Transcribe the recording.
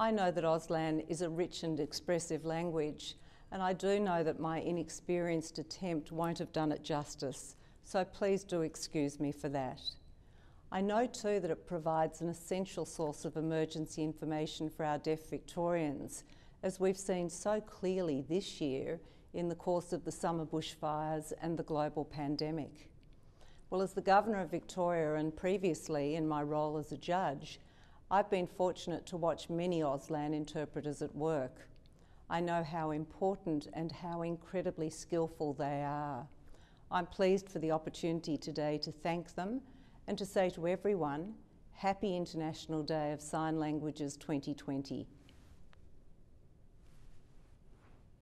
I know that Auslan is a rich and expressive language, and I do know that my inexperienced attempt won't have done it justice, so please do excuse me for that. I know too that it provides an essential source of emergency information for our deaf Victorians, as we've seen so clearly this year in the course of the summer bushfires and the global pandemic. Well, as the Governor of Victoria and previously in my role as a judge, I've been fortunate to watch many Auslan interpreters at work. I know how important and how incredibly skillful they are. I'm pleased for the opportunity today to thank them and to say to everyone, Happy International Day of Sign Languages 2020.